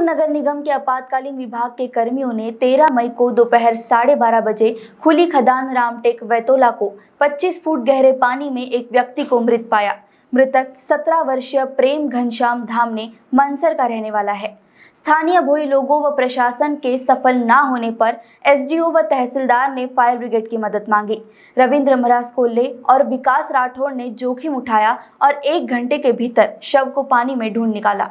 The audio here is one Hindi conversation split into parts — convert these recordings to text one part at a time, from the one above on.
जयपुर नगर निगम के आपातकालीन विभाग के कर्मियों ने 13 मई को दोपहर साढ़े बारह बजे खुली खदान रामटेक वैतोला को 25 फुट गहरे पानी में एक व्यक्ति को मृत पाया। मृतक 17 वर्षीय प्रेम घनश्याम धामने मनसर का रहने वाला है। स्थानीय भोई लोगों व प्रशासन के सफल न होने पर एसडीओ व तहसीलदार ने फायर ब्रिगेड की मदद मांगी। रविंद्र महाराज कोल्ले और विकास राठौड़ ने जोखिम उठाया और एक घंटे के भीतर शव को पानी में ढूंढ निकाला।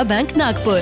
Vijaya bank Nagpur